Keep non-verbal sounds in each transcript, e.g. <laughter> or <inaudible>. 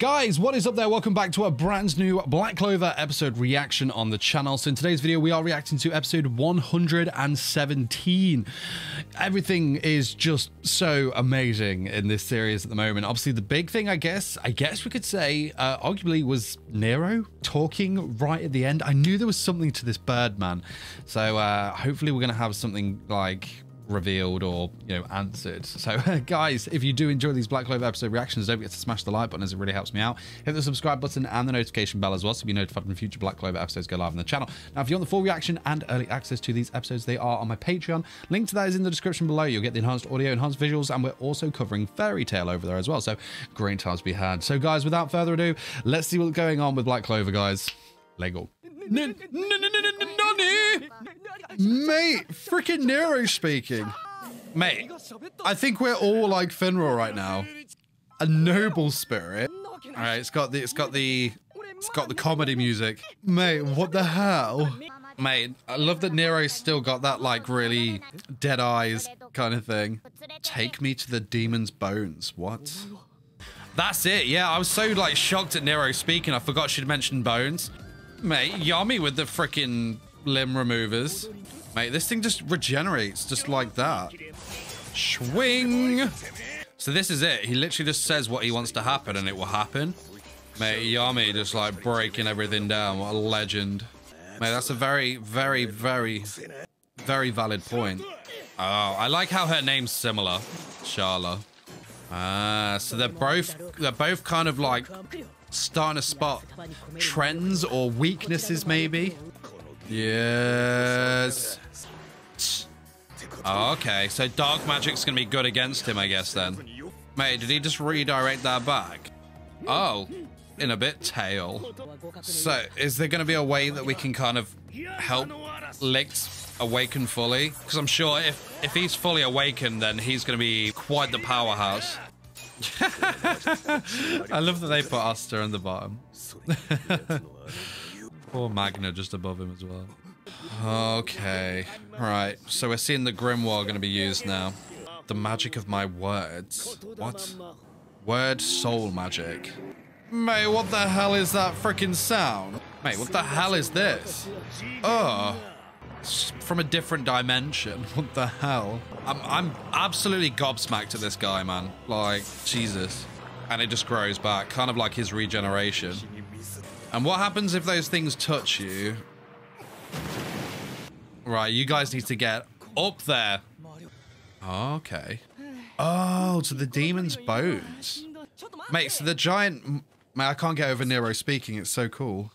Guys, what is up there? Welcome back to a brand new Black Clover episode reaction on the channel. So in today's video, we are reacting to episode 117. Everything is just so amazing in this series at the moment. Obviously, the big thing, I guess, I guess we could say, uh, arguably was Nero talking right at the end. I knew there was something to this bird, man. So uh, hopefully we're going to have something like revealed or you know answered so guys if you do enjoy these black clover episode reactions don't forget to smash the like button as it really helps me out hit the subscribe button and the notification bell as well so be notified when future black clover episodes go live on the channel now if you want the full reaction and early access to these episodes they are on my patreon link to that is in the description below you'll get the enhanced audio enhanced visuals and we're also covering Fairy Tail over there as well so great times to be had so guys without further ado let's see what's going on with black clover guys lego Mate, freaking Nero speaking. Mate, I think we're all like Finral right now. A noble spirit. All right, it's got the it's got the it's got the comedy music. Mate, what the hell? Mate, I love that Nero's still got that like really dead eyes kind of thing. Take me to the demon's bones. What? That's it. Yeah, I was so like shocked at Nero speaking. I forgot she'd mentioned bones. Mate, Yami with the freaking limb removers. Mate, this thing just regenerates just like that. Swing! So this is it. He literally just says what he wants to happen and it will happen. Mate, Yami just like breaking everything down. What a legend. Mate, that's a very, very, very, very valid point. Oh, I like how her name's similar. Sharla. Ah, so they're both, they're both kind of like starting to spot trends or weaknesses maybe. Yes. Oh, okay, so dark magic's gonna be good against him, I guess, then. Mate, did he just redirect that back? Oh, in a bit, tail. So, is there gonna be a way that we can kind of help Licht awaken fully? Because I'm sure if, if he's fully awakened, then he's gonna be quite the powerhouse. <laughs> I love that they put Asta on the bottom. <laughs> Poor Magna just above him as well. Okay. Right. So we're seeing the Grimoire going to be used now. The magic of my words. What? Word soul magic. Mate, what the hell is that freaking sound? Mate, what the hell is this? Oh. It's from a different dimension. <laughs> What the hell? I'm, I'm absolutely gobsmacked at this guy, man. Like, Jesus. And it just grows back, kind of like his regeneration. And what happens if those things touch you? Right, you guys need to get up there. Okay. Oh, to the demon's bones. Mate, so the giant... Mate, I can't get over Nero speaking. It's so cool.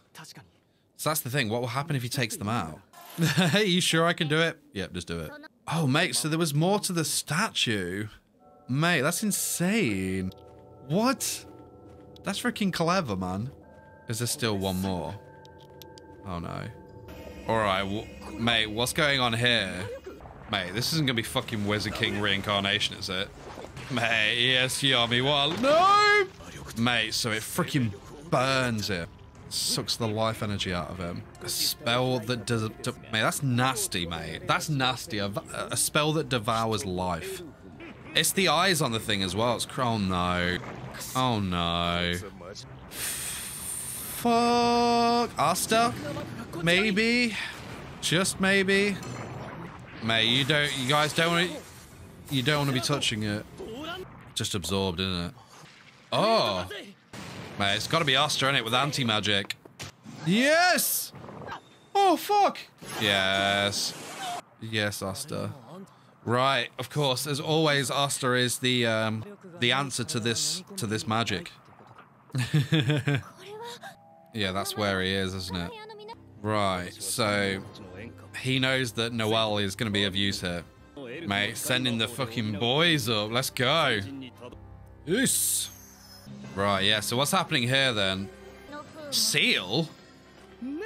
So that's the thing. What will happen if he takes them out? <laughs> hey, you sure I can do it? Yep, just do it. Oh, mate, so there was more to the statue. Mate, that's insane. What? That's freaking clever, man. Is there still one more? Oh no. Alright, mate, what's going on here? Mate, this isn't gonna be fucking Wizard King reincarnation, is it? Mate, yes, Yami, what? No! Mate, so it freaking burns it. Sucks the life energy out of him. A spell that does... mate, that's nasty, mate. That's nasty. A, a spell that devours life. It's the eyes on the thing as well. It's... Oh, no. Oh, no. Fuck. Asta? Maybe? Just maybe? Mate, you don't, you guys don't want to, you don't want to be touching it. Just absorbed, isn't it? Oh. Mate, it's got to be Asta, in it, with anti-magic. Yes! Oh, fuck! Yes. Yes, Asta. Right, of course, as always, Asta is the, um, the answer to this, to this magic. <laughs> Yeah, that's where he is, isn't it? Right, so he knows that Noel is going to be of use here. Mate, sending the fucking boys up. Let's go. Yes. Right, yeah, so what's happening here then? Seal?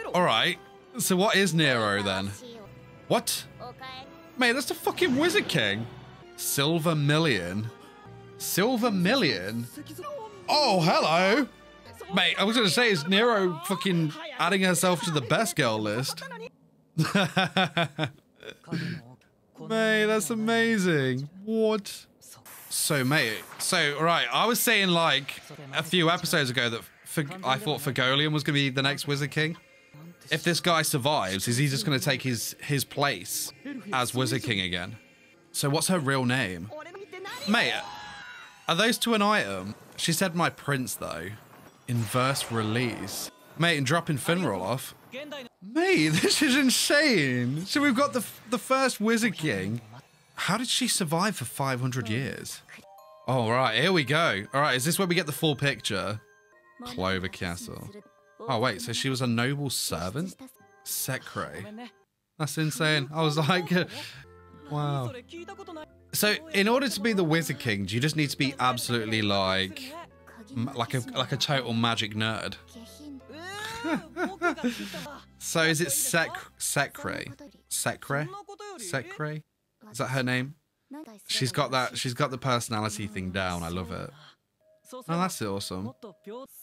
Alright, so what is Nero then? What? Mate, that's the fucking Wizard King. Silvamillion? Silver Million? Oh, hello! Mate, I was going to say, is Nero fucking adding herself to the best girl list? <laughs> Mate, that's amazing. What? So, mate, so, right, I was saying, like, a few episodes ago that I thought Fuegoleon was going to be the next Wizard King. If this guy survives, is he just going to take his, his place as Wizard King again? So what's her real name? Mate, are those two an item? She said my prince, though. Inverse release. Mate, and dropping Finral off. Mate, <laughs> this is insane. So we've got the, the first Wizard King. How did she survive for 500 years? All right, here we go. All right, is this where we get the full picture? Clover Castle. Oh, wait, so she was a noble servant? Secre. That's insane. I was like, <laughs> wow. So, in order to be the Wizard King, do you just need to be absolutely like, like a like a total magic nerd? <laughs> so, is it Sec Secre? Secre? Secre? Is that her name? She's got that. She's got the personality thing down. I love it. Oh, that's awesome,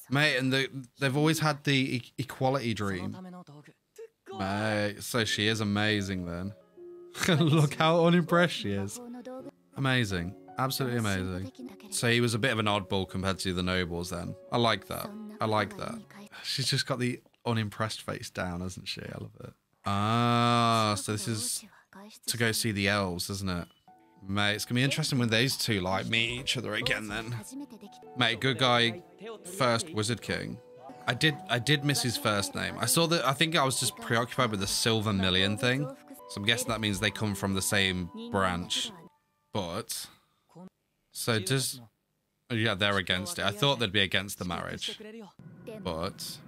mate. And the, they've always had the e equality dream, mate. So she is amazing. Then <laughs> look how unimpressed she is. Amazing, absolutely amazing. So he was a bit of an oddball compared to the nobles. Then I like that. I like that. She's just got the unimpressed face down, hasn't she? I love it. Ah, so this is to go see the elves, isn't it? Mate, it's gonna be interesting when those two like meet each other again then. Mate, good guy, first Wizard King. I did I did miss his first name. I saw that I think I was just preoccupied with the Silvamillion thing. So I'm guessing that means they come from the same branch. But so does yeah, they're against it. I thought they'd be against the marriage. But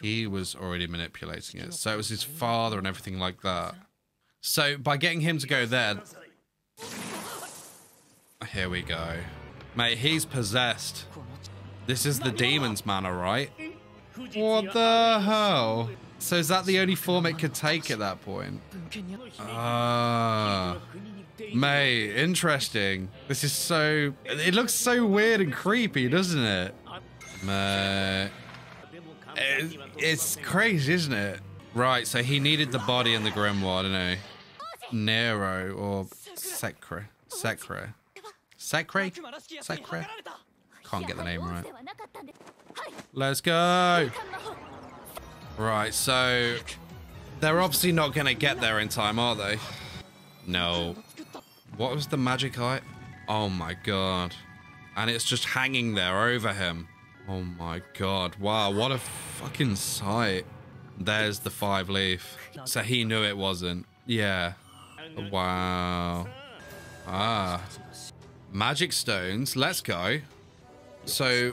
he was already manipulating it. So it was his father and everything like that. So by getting him to go there, here we go. Mate, he's possessed. This is the demon's manor, right? What the hell? So is that the only form it could take at that point? Ah. Uh, mate, interesting. This is so... It looks so weird and creepy, doesn't it? Mate. It, it's crazy, isn't it? Right, so he needed the body and the grimoire, didn't he? Nero or Secre. Secre. Secre? Secre? Can't get the name right. Let's go! Right, so... They're obviously not going to get there in time, are they? No. What was the magic eye? Oh my god. And it's just hanging there over him. Oh my god. Wow, what a fucking sight. There's the five leaf. So he knew it wasn't. Yeah. Wow. Ah. Magic stones. Let's go. So,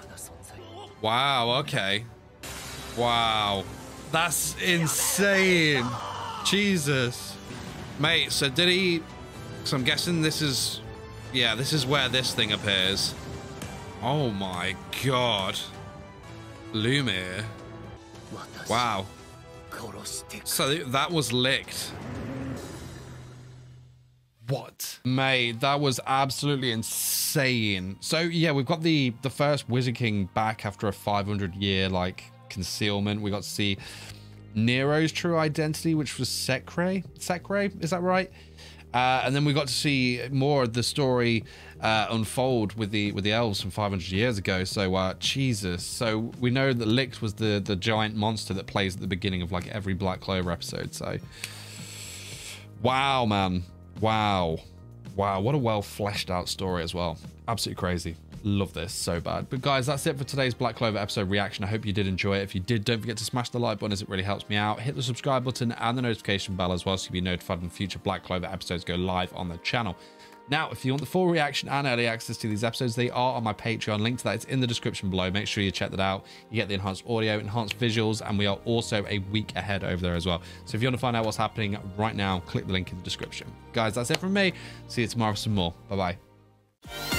wow, okay. Wow. That's insane. Jesus. Mate, so did he... So I'm guessing this is... Yeah, this is where this thing appears. Oh my god. Lumiere. Wow. So that was Licht. What? Mate, that was absolutely insane. So yeah, we've got the the first Wizard King back after a 500 year like concealment. We got to see Nero's true identity, which was Secre. Secre, is that right? Uh, and then we got to see more of the story uh, unfold with the with the elves from 500 years ago. So uh, Jesus. So we know that Licht was the the giant monster that plays at the beginning of like every Black Clover episode. So wow, man. Wow. Wow, what a well fleshed out story as well. Absolutely crazy. Love this so bad. But guys, that's it for today's Black Clover episode reaction. I hope you did enjoy it. If you did, don't forget to smash the like button as it really helps me out. Hit the subscribe button and the notification bell as well so you'll be notified when future Black Clover episodes go live on the channel. Now, if you want the full reaction and early access to these episodes, they are on my Patreon. Link to that is in the description below. Make sure you check that out. You get the enhanced audio, enhanced visuals, and we are also a week ahead over there as well. So if you want to find out what's happening right now, click the link in the description. Guys, that's it from me. See you tomorrow for some more. Bye-bye.